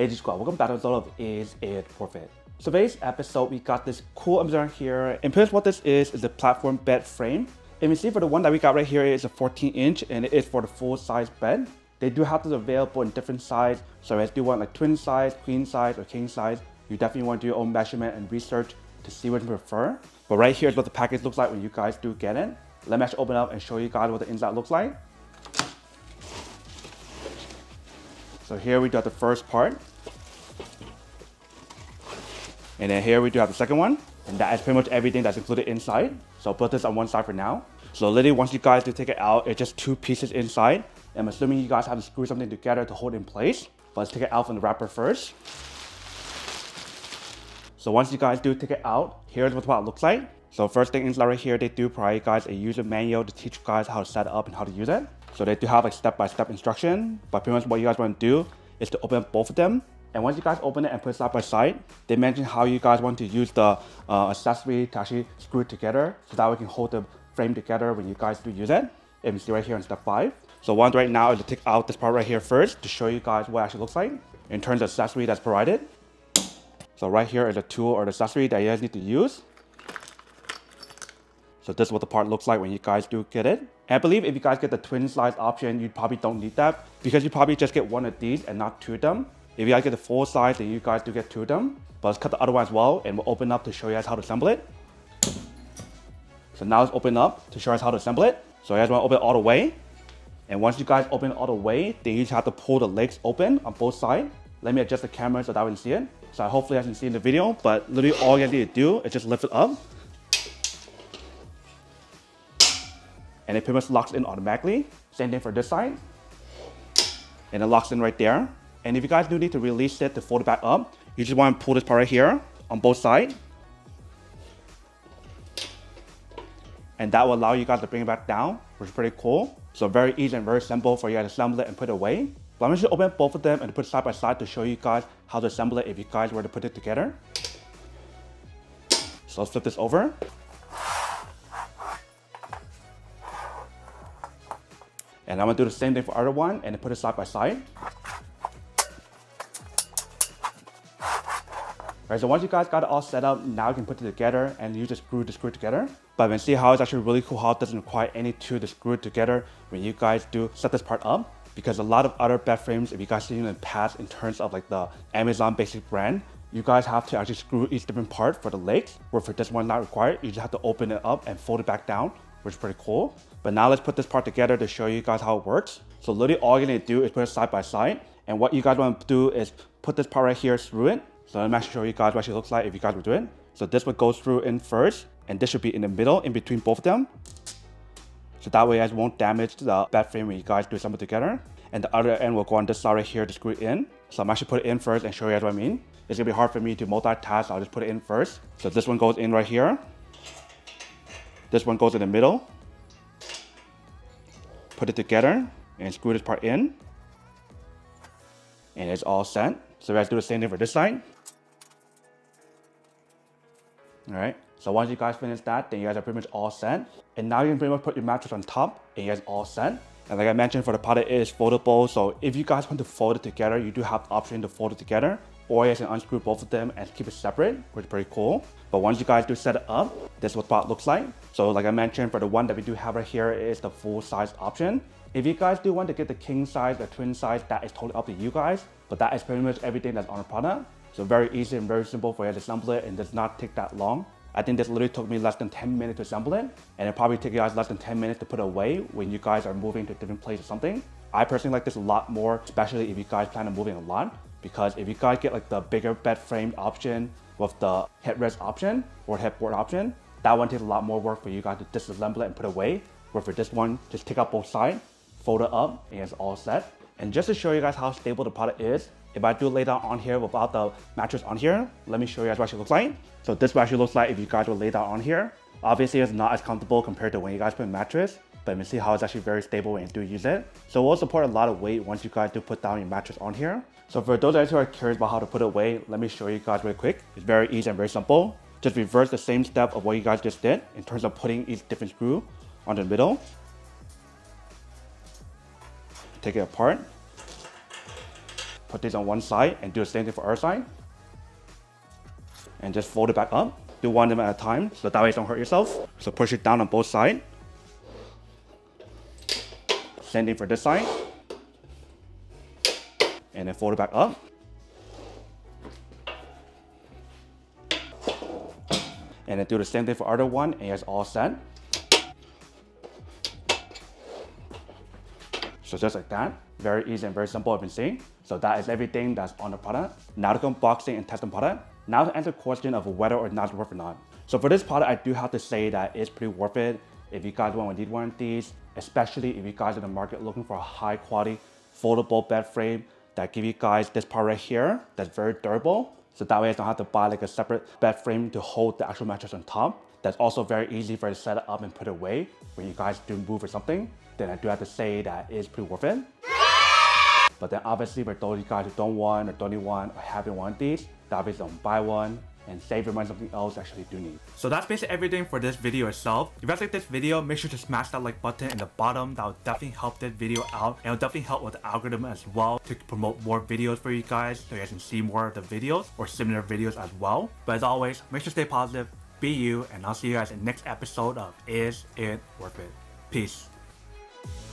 Hey G Squad, welcome back to episode of Is It Worth It? So today's episode, we got this cool Amazon here. And pretty what this is, is a platform bed frame. And you see for the one that we got right here is a 14 inch and it is for the full size bed. They do have this available in different size. So if you want like twin size, queen size, or king size, you definitely want to do your own measurement and research to see what you prefer. But right here is what the package looks like when you guys do get it. Let me actually open up and show you guys what the inside looks like. So here we got the first part. And then here we do have the second one. And that is pretty much everything that's included inside. So I'll put this on one side for now. So literally once you guys do take it out, it's just two pieces inside. I'm assuming you guys have to screw something together to hold in place. But let's take it out from the wrapper first. So once you guys do take it out, here's what it looks like. So first thing inside right here, they do provide guys a user manual to teach you guys how to set it up and how to use it. So they do have like step-by-step -step instruction, but pretty much what you guys want to do is to open both of them and once you guys open it and put it side by side, they mention how you guys want to use the uh, accessory to actually screw it together so that we can hold the frame together when you guys do use it. And you see right here in step five. So one right now is to take out this part right here first to show you guys what it actually looks like in terms of accessory that's provided. So right here is a tool or the accessory that you guys need to use. So this is what the part looks like when you guys do get it. And I believe if you guys get the twin size option, you probably don't need that because you probably just get one of these and not two of them. If you guys get the full size, then you guys do get two of them. But let's cut the other one as well, and we'll open up to show you guys how to assemble it. So now let's open up to show us how to assemble it. So you guys want to open it all the way. And once you guys open it all the way, then you just have to pull the legs open on both sides. Let me adjust the camera so that we can see it. So hopefully you can see in the video, but literally all you need to do is just lift it up. And it pretty much locks in automatically. Same thing for this side. And it locks in right there. And if you guys do need to release it to fold it back up, you just want to pull this part right here on both sides. And that will allow you guys to bring it back down, which is pretty cool. So very easy and very simple for you guys to assemble it and put it away. But I'm just gonna open both of them and put side by side to show you guys how to assemble it if you guys were to put it together. So let's flip this over. And I'm gonna do the same thing for the other one and put it side by side. Right, so once you guys got it all set up, now you can put it together and use the screw to screw together. But when see how it's actually really cool how it doesn't require any tool to screw it together when you guys do set this part up. Because a lot of other bed frames, if you guys seen in the past in terms of like the Amazon basic brand, you guys have to actually screw each different part for the legs, where for this one not required, you just have to open it up and fold it back down, which is pretty cool. But now let's put this part together to show you guys how it works. So literally all you need to do is put it side by side. And what you guys want to do is put this part right here through it so me actually show you guys what it looks like if you guys would do it. So this would go through in first, and this should be in the middle, in between both of them. So that way you guys won't damage the bed frame when you guys do something together. And the other end will go on this side right here to screw in. So I'm actually put it in first and show you guys what I mean. It's gonna be hard for me to multitask, so I'll just put it in first. So this one goes in right here. This one goes in the middle. Put it together and screw this part in. And it's all set. So let's do the same thing for this side. All right. So once you guys finish that, then you guys are pretty much all set. And now you can pretty much put your mattress on top and you guys all set. And like I mentioned for the product, it is foldable. So if you guys want to fold it together, you do have the option to fold it together. Or you can unscrew both of them and keep it separate, which is pretty cool. But once you guys do set it up, this is what the product looks like. So like I mentioned, for the one that we do have right here is the full size option. If you guys do want to get the king size, the twin size, that is totally up to you guys. But that is pretty much everything that's on the product. So very easy and very simple for you to assemble it and does not take that long. I think this literally took me less than 10 minutes to assemble it. And it probably take you guys less than 10 minutes to put away when you guys are moving to a different place or something. I personally like this a lot more, especially if you guys plan on moving a lot. Because if you guys get like the bigger bed frame option with the headrest option or headboard option, that one takes a lot more work for you guys to disassemble it and put away. Where for this one, just take out both sides, fold it up, and it's all set. And just to show you guys how stable the product is, if I do lay down on here without the mattress on here, let me show you guys what it looks like. So this what actually looks like if you guys will lay down on here. Obviously it's not as comfortable compared to when you guys put a mattress, but you see how it's actually very stable when you do use it. So it will support a lot of weight once you guys do put down your mattress on here. So for those guys who are curious about how to put it away, let me show you guys real quick. It's very easy and very simple. Just reverse the same step of what you guys just did in terms of putting each different screw on the middle. Take it apart put this on one side and do the same thing for our side. And just fold it back up. Do one of them at a time, so that way you don't hurt yourself. So push it down on both sides. Same thing for this side. And then fold it back up. And then do the same thing for other one and it's all set. So just like that, very easy and very simple I've been seeing. So that is everything that's on the product. Now to unboxing and test the product. Now to answer the question of whether or not it's worth or not. So for this product, I do have to say that it's pretty worth it. If you guys want to need one of these, especially if you guys are in the market looking for a high quality foldable bed frame that give you guys this part right here that's very durable. So that way you don't have to buy like a separate bed frame to hold the actual mattress on top. That's also very easy for you to set it up and put it away when you guys do move or something then I do have to say that pretty worth it. But then obviously for those guys who don't want or don't need one or haven't of these, obviously don't buy one and save your money something else actually do need. So that's basically everything for this video itself. If you guys like this video, make sure to smash that like button in the bottom. That will definitely help this video out and it'll definitely help with the algorithm as well to promote more videos for you guys so you guys can see more of the videos or similar videos as well. But as always, make sure to stay positive, be you, and I'll see you guys in the next episode of Is It Worth It? Peace. 何?